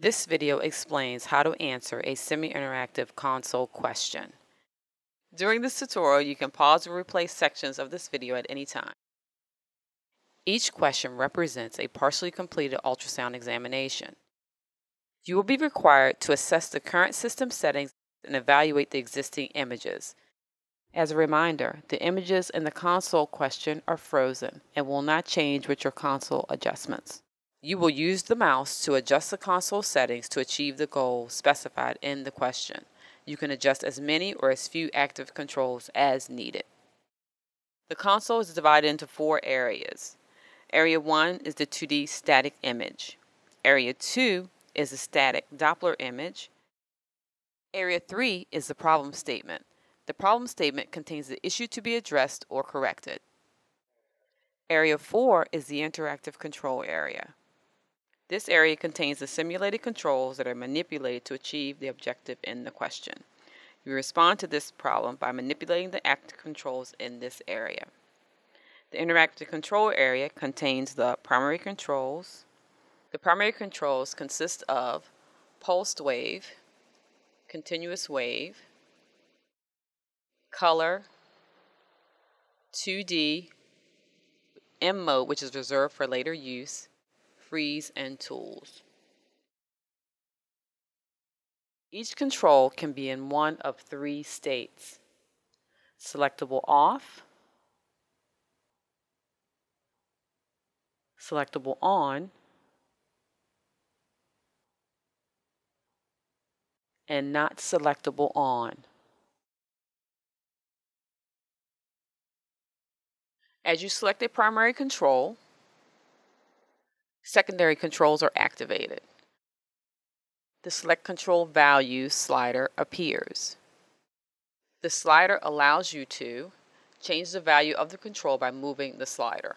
This video explains how to answer a semi-interactive console question. During this tutorial, you can pause or replay sections of this video at any time. Each question represents a partially completed ultrasound examination. You will be required to assess the current system settings and evaluate the existing images. As a reminder, the images in the console question are frozen and will not change with your console adjustments. You will use the mouse to adjust the console settings to achieve the goal specified in the question. You can adjust as many or as few active controls as needed. The console is divided into four areas. Area 1 is the 2D static image. Area 2 is the static Doppler image. Area 3 is the problem statement. The problem statement contains the issue to be addressed or corrected. Area 4 is the interactive control area. This area contains the simulated controls that are manipulated to achieve the objective in the question. You respond to this problem by manipulating the active controls in this area. The interactive control area contains the primary controls. The primary controls consist of pulsed wave, continuous wave, color, 2D, M mode, which is reserved for later use, freeze, and tools. Each control can be in one of three states. Selectable off, selectable on, and not selectable on. As you select a primary control, secondary controls are activated. The Select Control Values slider appears. The slider allows you to change the value of the control by moving the slider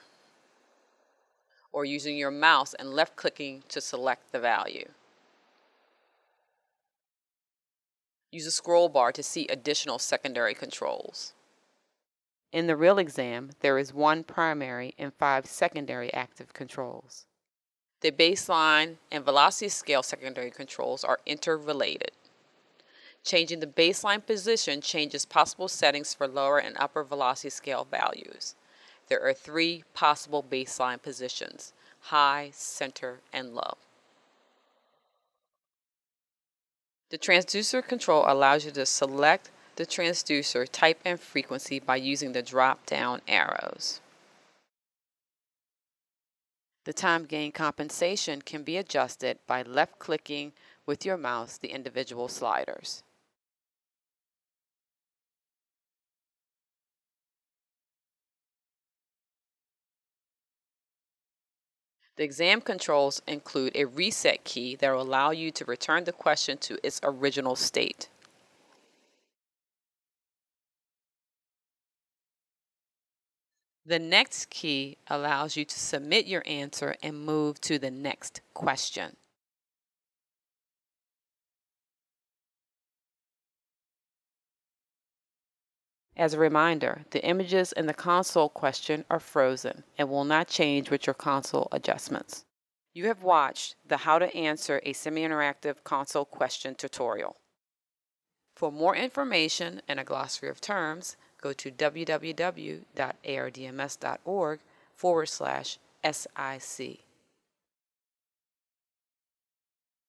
or using your mouse and left clicking to select the value. Use a scroll bar to see additional secondary controls. In the real exam, there is one primary and five secondary active controls. The baseline and velocity scale secondary controls are interrelated. Changing the baseline position changes possible settings for lower and upper velocity scale values. There are three possible baseline positions, high, center, and low. The transducer control allows you to select the transducer type and frequency by using the drop-down arrows. The time gain compensation can be adjusted by left-clicking with your mouse the individual sliders. The exam controls include a reset key that will allow you to return the question to its original state. The next key allows you to submit your answer and move to the next question. As a reminder, the images in the console question are frozen and will not change with your console adjustments. You have watched the How to Answer a Semi-Interactive Console Question tutorial. For more information and a glossary of terms, go to www.ardms.org forward slash SIC.